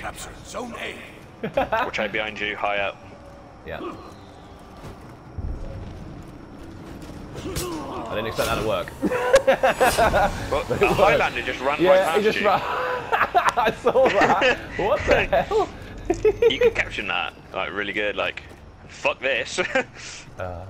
captured Zone A. Watch out behind you, high up. Yeah. I didn't expect that to work. Well, the Highlander just ran right yeah, past just you. ran. I saw that. what the hell? you can caption that, like really good. Like, fuck this. Uh,